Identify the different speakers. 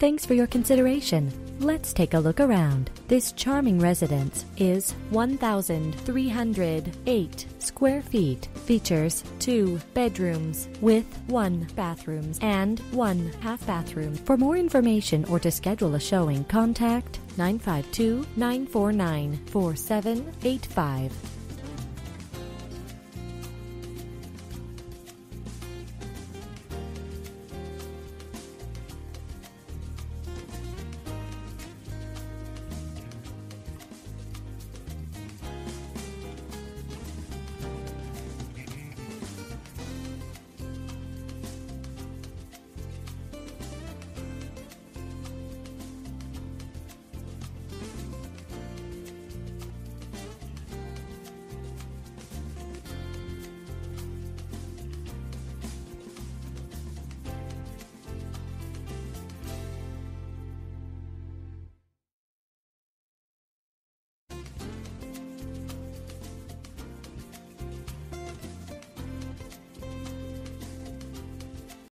Speaker 1: Thanks for your consideration. Let's take a look around. This charming residence is 1,308 square feet. Features two bedrooms with one bathrooms and one half bathroom. For more information or to schedule a showing, contact 952 949 4785.